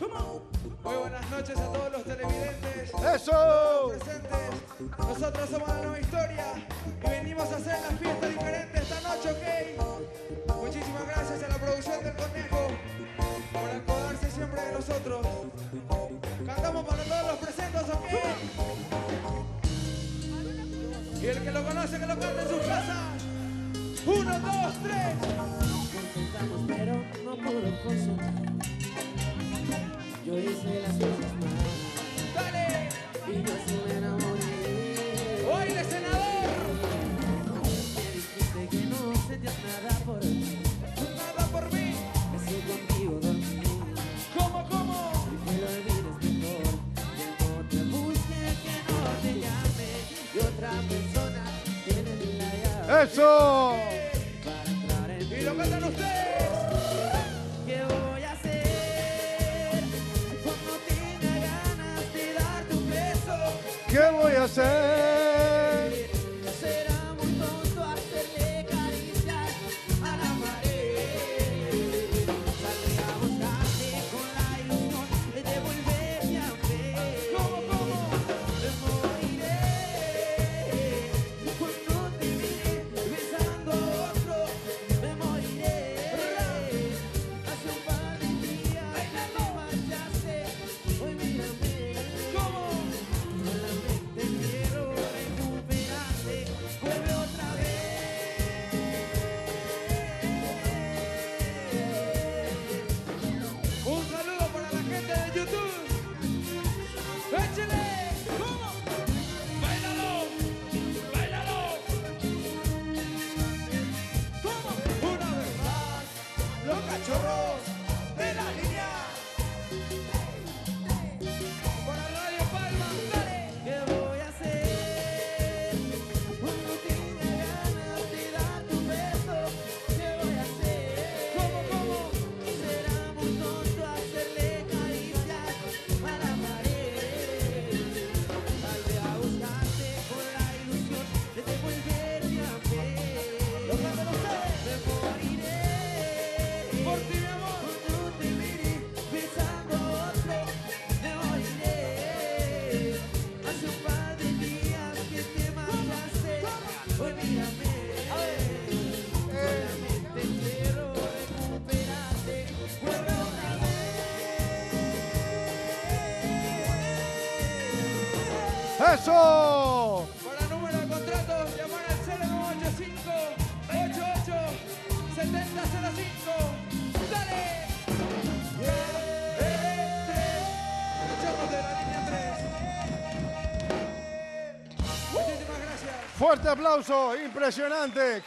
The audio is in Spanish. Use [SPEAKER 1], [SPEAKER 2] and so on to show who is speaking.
[SPEAKER 1] Muy buenas noches a todos los televidentes.
[SPEAKER 2] ¡Eso!
[SPEAKER 1] Presentes. Nosotros somos la nueva historia y venimos a hacer la fiesta diferente esta noche, ¿ok? Muchísimas gracias a la producción del Conejo por acordarse siempre de nosotros. Cantamos para todos los presentes, ¿ok? Y el que lo conoce, que lo cante en sus casas.
[SPEAKER 3] Hice las cosas mal
[SPEAKER 1] Dale.
[SPEAKER 3] y yo sí me enamoré.
[SPEAKER 1] Oye, senador.
[SPEAKER 3] Me dijiste que no sentías nada por mí,
[SPEAKER 1] Nada por mí.
[SPEAKER 3] si contigo dormí.
[SPEAKER 1] ¿Cómo, cómo?
[SPEAKER 3] Y que lo olvides mejor, que no te busque, que no te llame. Y otra persona tiene la llave
[SPEAKER 2] ¡Eso!
[SPEAKER 3] para entrar en
[SPEAKER 1] Y lo cantan ustedes.
[SPEAKER 3] ¿Qué voy a hacer?
[SPEAKER 2] ¡Eso!
[SPEAKER 1] Para número de contrato, llamar al 0985 88 7005. ¡Dale! Echamos de la línea 3. Muchísimas gracias.
[SPEAKER 2] Fuerte aplauso, impresionante.